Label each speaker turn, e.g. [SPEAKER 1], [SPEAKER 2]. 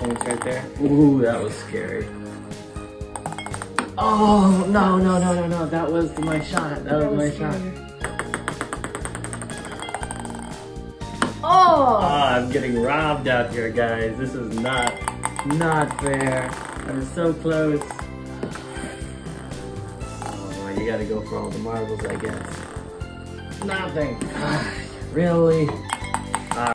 [SPEAKER 1] points right there. Ooh, that was scary. Oh, no, no, no, no, no. That was my shot. That, was, my shot.
[SPEAKER 2] Oh! oh!
[SPEAKER 1] Ah, I'm getting robbed out here, guys. This is not, not fair. I'm so close. Oh, you gotta go for all the marbles, I guess. Nothing. really?